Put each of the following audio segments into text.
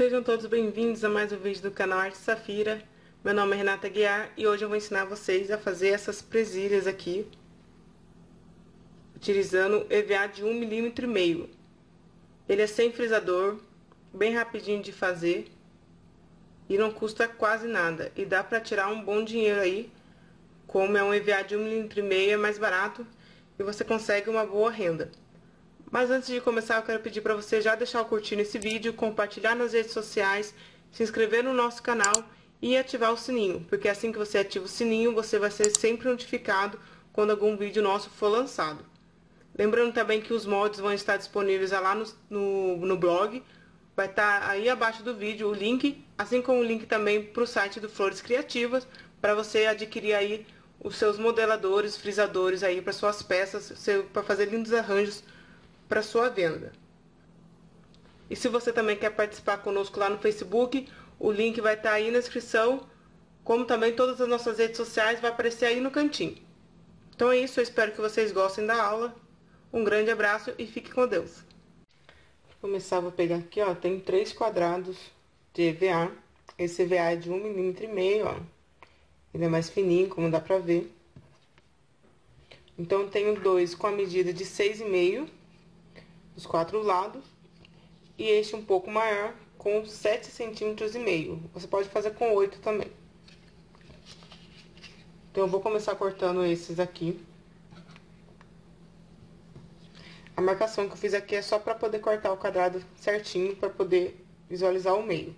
Sejam todos bem-vindos a mais um vídeo do canal Arte Safira. Meu nome é Renata Guiar e hoje eu vou ensinar vocês a fazer essas presilhas aqui utilizando EVA de 1,5 mm. Ele é sem frisador, bem rapidinho de fazer e não custa quase nada. E dá pra tirar um bom dinheiro aí, como é um EVA de 1,5 mm, é mais barato e você consegue uma boa renda. Mas antes de começar, eu quero pedir para você já deixar o curtir nesse vídeo, compartilhar nas redes sociais, se inscrever no nosso canal e ativar o sininho, porque assim que você ativa o sininho, você vai ser sempre notificado quando algum vídeo nosso for lançado. Lembrando também que os mods vão estar disponíveis lá no, no, no blog, vai estar aí abaixo do vídeo o link, assim como o link também para o site do Flores Criativas, para você adquirir aí os seus modeladores, frisadores aí para suas peças, para fazer lindos arranjos para sua venda. E se você também quer participar conosco lá no Facebook, o link vai estar aí na descrição, como também todas as nossas redes sociais vai aparecer aí no cantinho. Então é isso, eu espero que vocês gostem da aula. Um grande abraço e fique com Deus. Vou começar, vou pegar aqui, ó, tem três quadrados de EVA. Esse EVA é de um milímetro e meio, ó. Ele é mais fininho, como dá pra ver. Então, tenho dois com a medida de seis e meio os quatro lados. E este um pouco maior, com 7 centímetros e meio. Você pode fazer com 8 também. Então, eu vou começar cortando esses aqui. A marcação que eu fiz aqui é só pra poder cortar o quadrado certinho, pra poder visualizar o meio.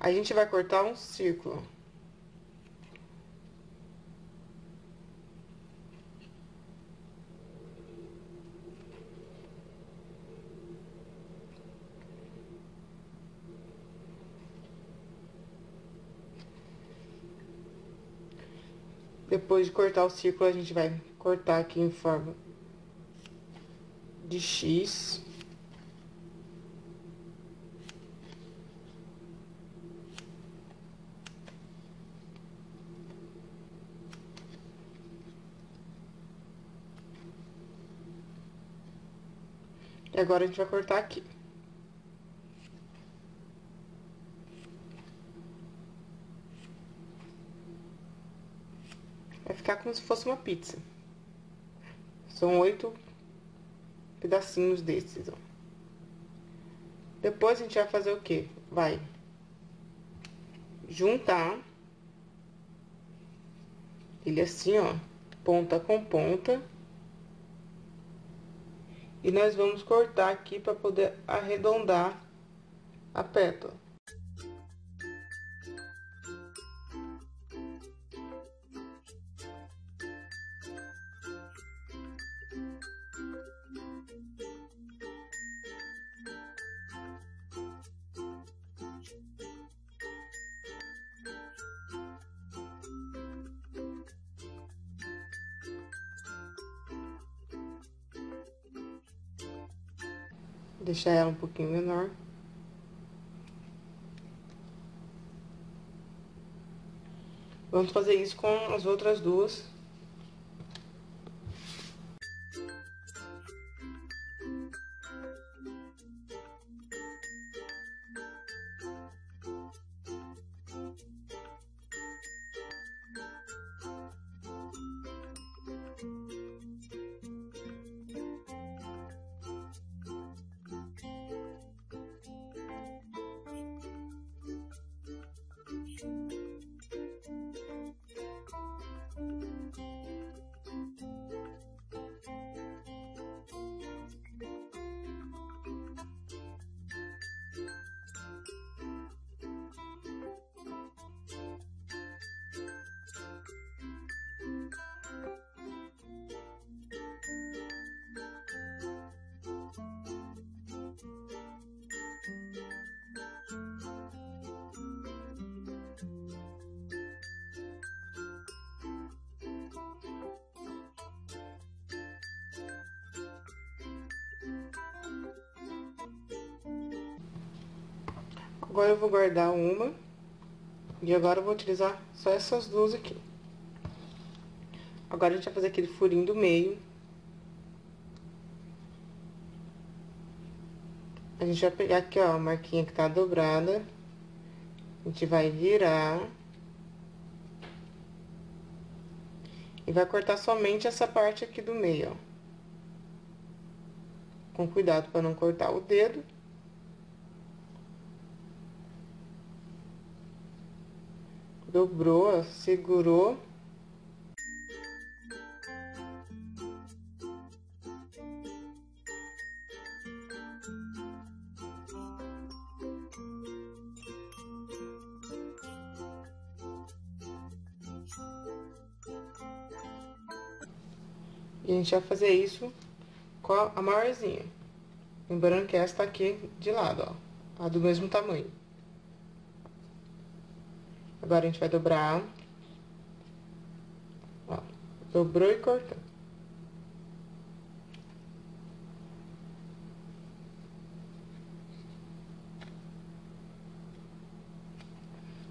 A gente vai cortar um círculo. Depois de cortar o círculo, a gente vai cortar aqui em forma de X. E agora a gente vai cortar aqui. ficar como se fosse uma pizza. São oito pedacinhos desses, ó. Depois a gente vai fazer o quê? Vai juntar ele assim, ó, ponta com ponta. E nós vamos cortar aqui para poder arredondar a pétala. Deixar ela um pouquinho menor. Vamos fazer isso com as outras duas. Agora eu vou guardar uma. E agora eu vou utilizar só essas duas aqui. Agora a gente vai fazer aquele furinho do meio. A gente vai pegar aqui, ó, a marquinha que tá dobrada. A gente vai virar. E vai cortar somente essa parte aqui do meio, ó. Com cuidado para não cortar o dedo. Dobrou, segurou. E a gente vai fazer isso com a maiorzinha. Lembrando que essa tá aqui de lado, ó. A do mesmo tamanho. Agora, a gente vai dobrar. Ó, dobrou e cortou.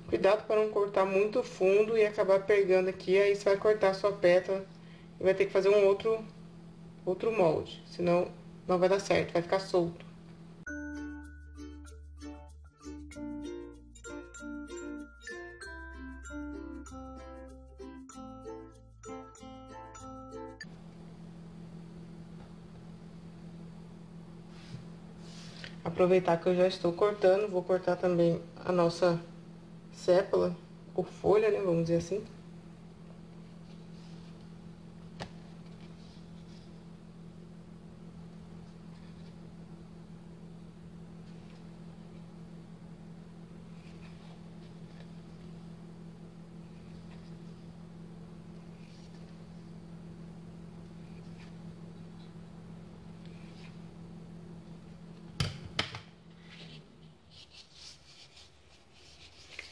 Cuidado para não cortar muito fundo e acabar pegando aqui, aí você vai cortar a sua pétala e vai ter que fazer um outro, outro molde, senão não vai dar certo, vai ficar solto. Aproveitar que eu já estou cortando, vou cortar também a nossa sépala, ou folha, né, vamos dizer assim.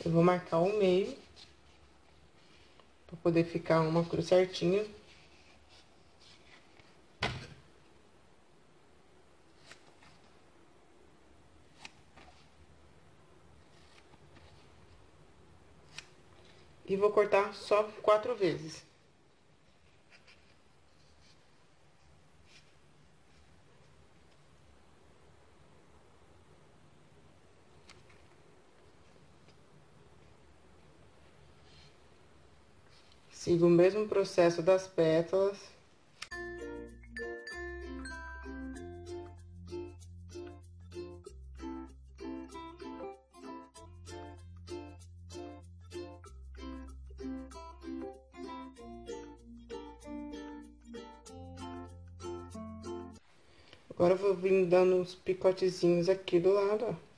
Eu vou marcar o meio. Pra poder ficar uma cruz certinha. E vou cortar só quatro vezes. Sigo o mesmo processo das pétalas. Agora eu vou vir dando uns picotezinhos aqui do lado, ó.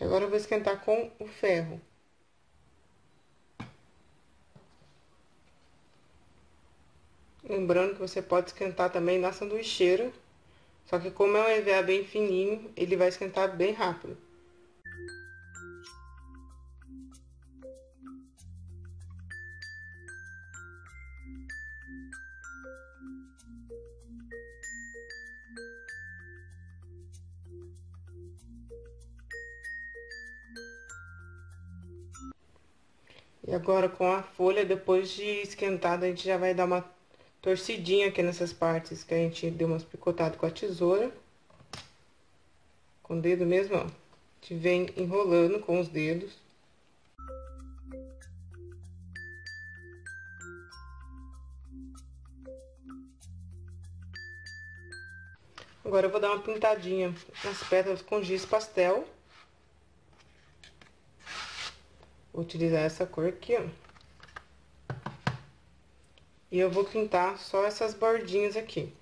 Agora eu vou esquentar com o ferro. Lembrando que você pode esquentar também na sanduicheira. Só que como é um EVA bem fininho, ele vai esquentar bem rápido. E agora com a folha, depois de esquentada, a gente já vai dar uma torcidinha aqui nessas partes que a gente deu umas picotadas com a tesoura. Com o dedo mesmo, ó. A gente vem enrolando com os dedos. Agora eu vou dar uma pintadinha nas pétalas com giz pastel. Vou utilizar essa cor aqui, ó. E eu vou pintar só essas bordinhas aqui.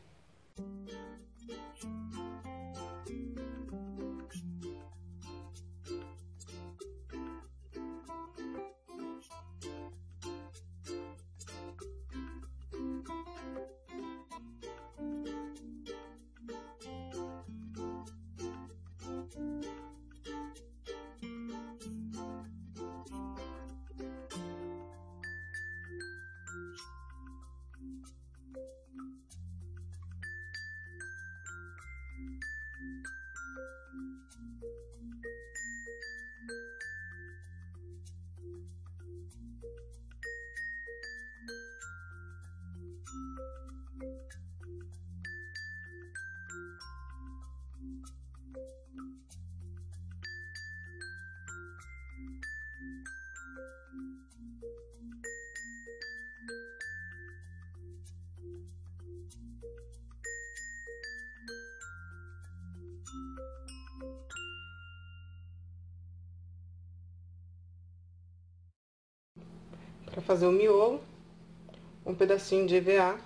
Para fazer o miolo, um pedacinho de EVA.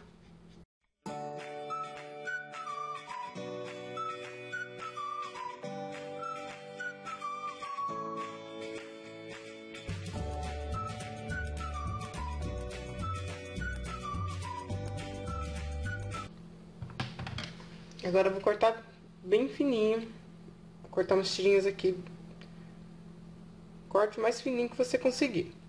Agora vou cortar bem fininho. Cortar umas tirinhas aqui. Corte o mais fininho que você conseguir.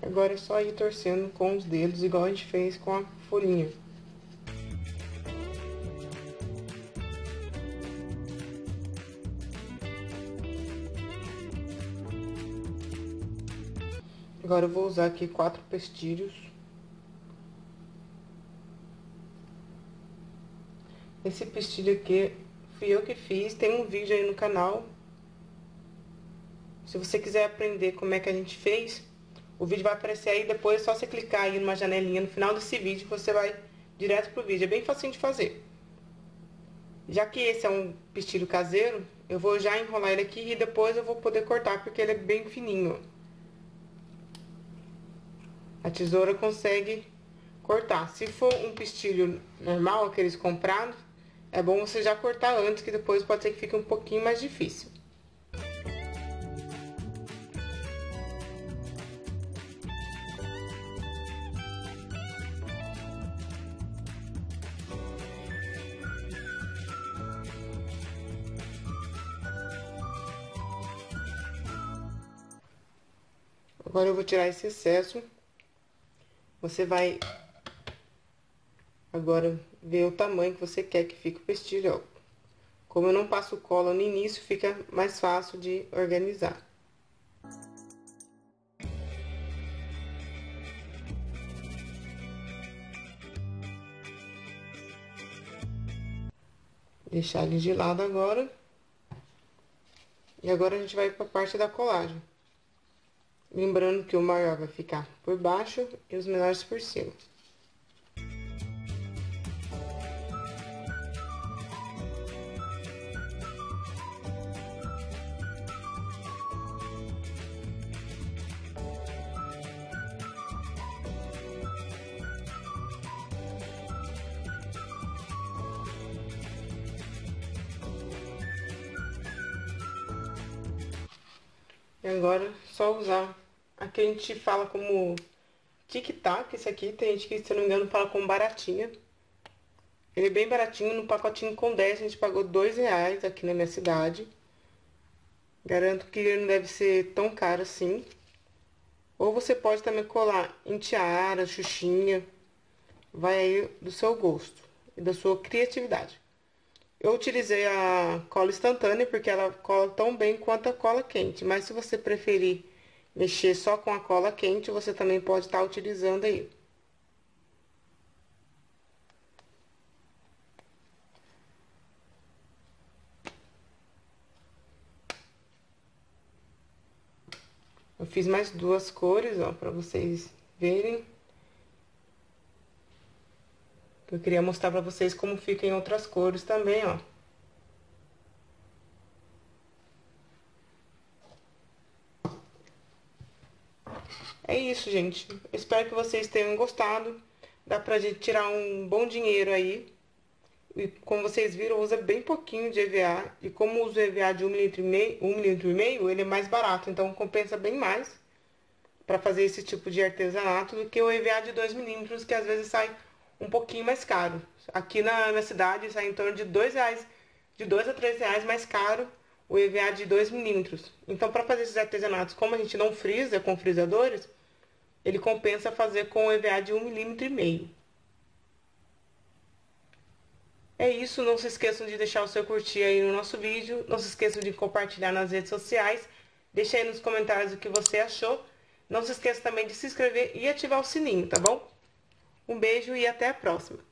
Agora é só ir torcendo com os dedos, igual a gente fez com a folhinha. Agora eu vou usar aqui quatro pestilhos. Esse pestilho aqui fui eu que fiz, tem um vídeo aí no canal. Se você quiser aprender como é que a gente fez, o vídeo vai aparecer aí, depois é só você clicar aí numa janelinha no final desse vídeo, você vai direto pro vídeo. É bem facinho de fazer. Já que esse é um pistilho caseiro, eu vou já enrolar ele aqui e depois eu vou poder cortar, porque ele é bem fininho. A tesoura consegue cortar. Se for um pistilho normal, aqueles comprados, é bom você já cortar antes, que depois pode ser que fique um pouquinho mais difícil. Agora eu vou tirar esse excesso. Você vai agora ver o tamanho que você quer que fique o pestilho. Como eu não passo cola no início, fica mais fácil de organizar. Deixar ele de lado agora. E agora a gente vai para a parte da colagem. Lembrando que o maior vai ficar por baixo e os menores por cima. E agora, só usar. Aqui a gente fala como tic-tac, esse aqui. Tem gente que, se eu não me engano, fala como baratinha. Ele é bem baratinho, no pacotinho com 10 a gente pagou 2 reais aqui na minha cidade. Garanto que ele não deve ser tão caro assim. Ou você pode também colar em tiara, xuxinha. Vai aí do seu gosto e da sua criatividade. Eu utilizei a cola instantânea porque ela cola tão bem quanto a cola quente. Mas se você preferir mexer só com a cola quente, você também pode estar tá utilizando aí. Eu fiz mais duas cores, ó, pra vocês verem. Eu queria mostrar pra vocês como fica em outras cores também, ó. É isso, gente. espero que vocês tenham gostado. Dá pra gente tirar um bom dinheiro aí. E como vocês viram, usa bem pouquinho de EVA. E como uso EVA de 1,5 milímetro, um milímetro e meio, ele é mais barato. Então compensa bem mais para fazer esse tipo de artesanato do que o EVA de 2 milímetros, que às vezes sai um pouquinho mais caro. Aqui na minha cidade sai em torno de dois reais, de dois a três reais mais caro o EVA de 2 milímetros. Então, para fazer esses artesanatos, como a gente não frisa com frisadores, ele compensa fazer com o EVA de 1 milímetro e meio. É isso, não se esqueçam de deixar o seu curtir aí no nosso vídeo, não se esqueçam de compartilhar nas redes sociais, deixa aí nos comentários o que você achou Não se esqueça também de se inscrever e ativar o sininho, tá bom? Um beijo e até a próxima!